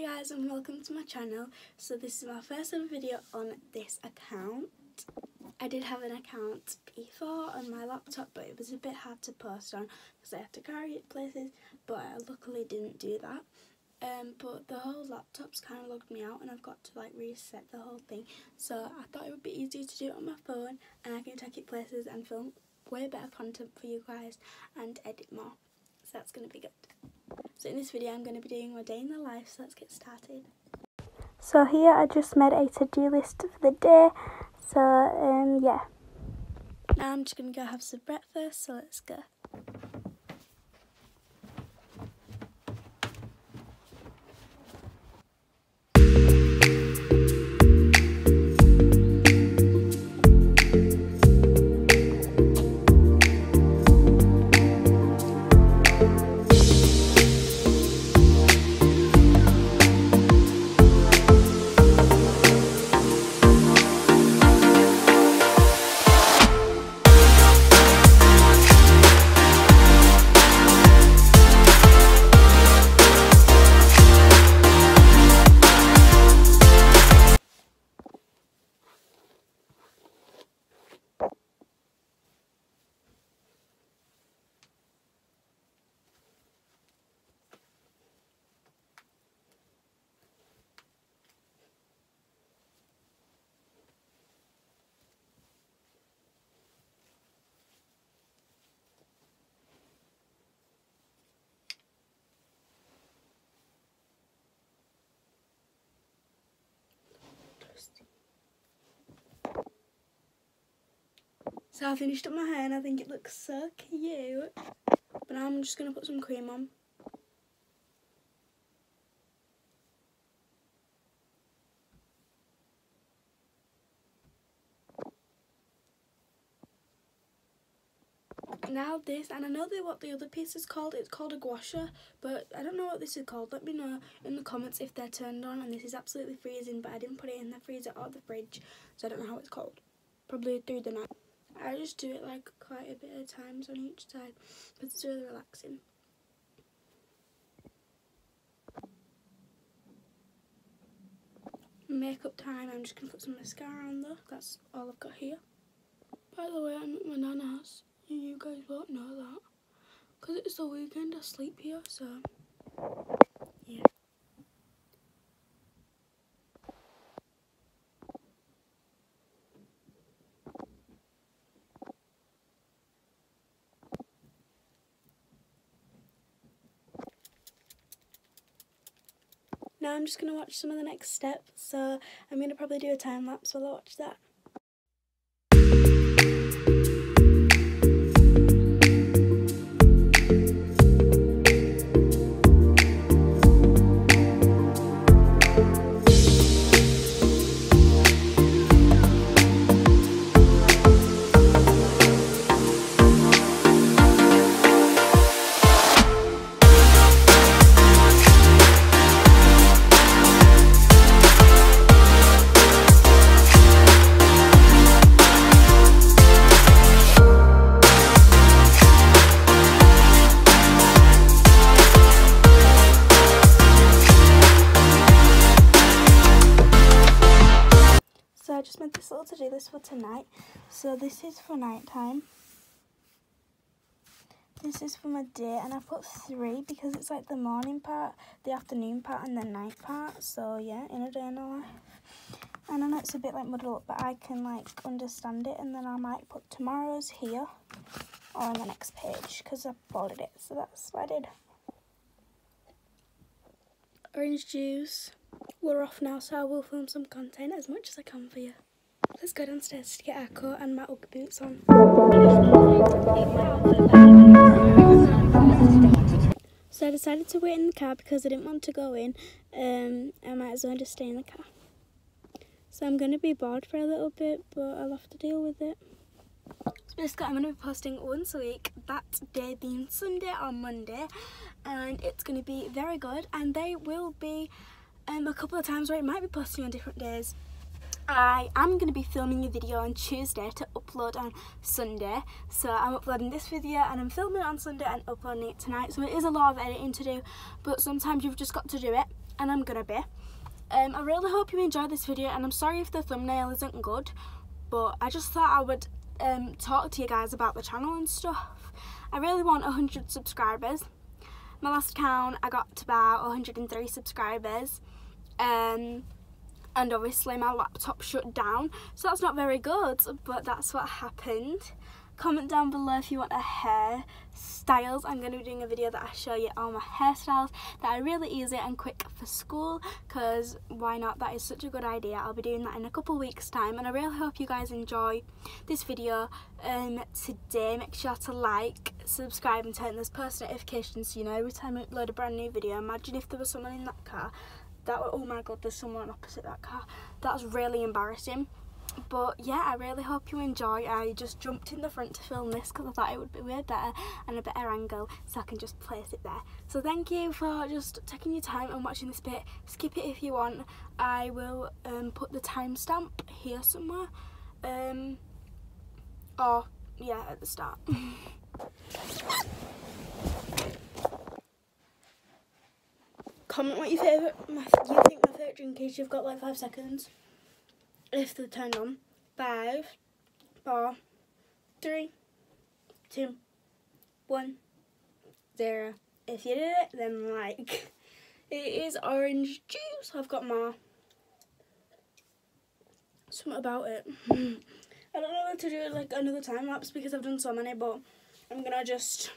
guys and welcome to my channel. So this is my first ever video on this account. I did have an account before on my laptop but it was a bit hard to post on because I had to carry it places but I luckily didn't do that. Um, but the whole laptop's kind of logged me out and I've got to like reset the whole thing so I thought it would be easier to do it on my phone and I can take it places and film way better content for you guys and edit more so that's going to be good. So in this video I'm going to be doing my day in the life, so let's get started. So here I just made a to-do list for the day, so um, yeah. Now I'm just going to go have some breakfast, so let's go. So I finished up my hair and I think it looks so cute. But I'm just going to put some cream on. now this and I know what the other piece is called it's called a gua sha but I don't know what this is called let me know in the comments if they're turned on and this is absolutely freezing but I didn't put it in the freezer or the fridge so I don't know how it's called probably through the night I just do it like quite a bit of times on each side because it's really relaxing. Makeup time I'm just going to put some mascara on though. That's all I've got here. By the way I'm at my nana's. You guys won't know that. Because it's the weekend, I sleep here, so I'm just going to watch some of the next steps, so I'm going to probably do a time lapse while I watch that. This for tonight. So this is for nighttime. This is for my day and I put three because it's like the morning part, the afternoon part and the night part. So yeah, in a day in a life. And I know it's a bit like muddled up but I can like understand it and then I might put tomorrow's here or on the next page because I folded it. So that's what I did. Orange juice we're off now, so I will film some content as much as I can for you. Let's go downstairs to get our coat and my Ugg boots on. So I decided to wait in the car because I didn't want to go in. Um, I might as well just stay in the car. So I'm going to be bored for a little bit, but I'll have to deal with it. Basically I'm going to be posting once a week, that day being Sunday or Monday, and it's going to be very good, and they will be um, a couple of times where it might be posting on different days. I am going to be filming a video on Tuesday to upload on Sunday. So I'm uploading this video and I'm filming it on Sunday and uploading it tonight. So it is a lot of editing to do, but sometimes you've just got to do it. and I'm gonna be. Um, I really hope you enjoyed this video and I'm sorry if the thumbnail isn't good but I just thought I would um, talk to you guys about the channel and stuff. I really want 100 subscribers. My last count I got to about 103 subscribers um, and obviously my laptop shut down. So that's not very good but that's what happened. Comment down below if you want a hair styles. I'm going to be doing a video that I show you all my hairstyles that are really easy and quick for school because why not? That is such a good idea. I'll be doing that in a couple weeks time and I really hope you guys enjoy this video um, today. Make sure to like subscribe and turn those post notifications so you know every time I upload a brand new video. Imagine if there was someone in that car that oh my god there's someone opposite that car. That was really embarrassing. But yeah I really hope you enjoy. I just jumped in the front to film this because I thought it would be way better and a better angle so I can just place it there. So thank you for just taking your time and watching this bit. Skip it if you want. I will um, put the timestamp here somewhere um, or yeah at the start comment what your favourite you think my favourite drink is you've got like five seconds if they're on. Five, four, three, two, one, zero. If you did it, then like, it is orange juice. I've got more. Something about it. I don't know what to do like another time lapse because I've done so many, but I'm gonna just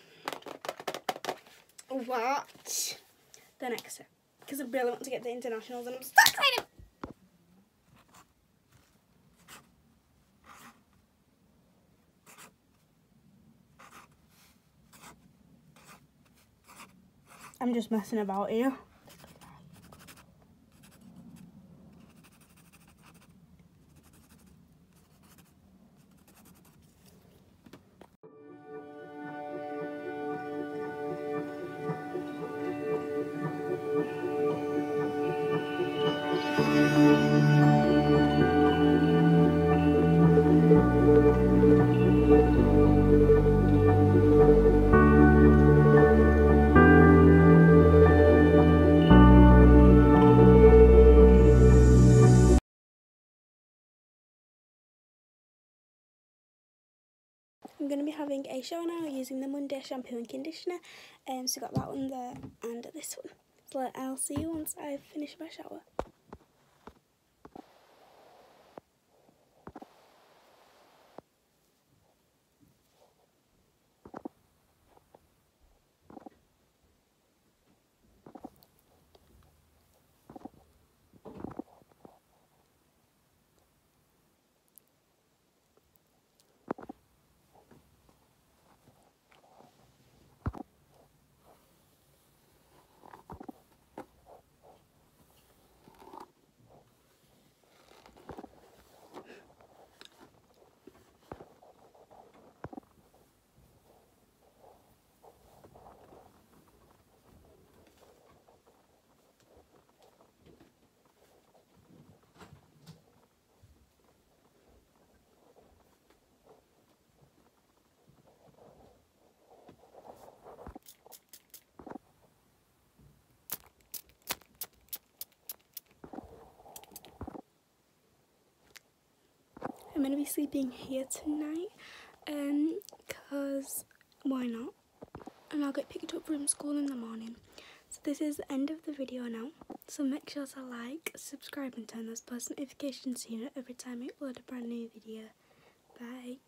watch the next step because I really want to get the internationals and I'm so excited. I'm just messing about here. I'm going to be having a shower now using the Monday shampoo and conditioner. Um, so got that one there and this one. So I'll see you once I've finished my shower. I'm to be sleeping here tonight um because why not? And I'll get picked up from school in the morning. So this is the end of the video now. So make sure to like subscribe and turn those post notifications so you know every time I upload a brand new video. Bye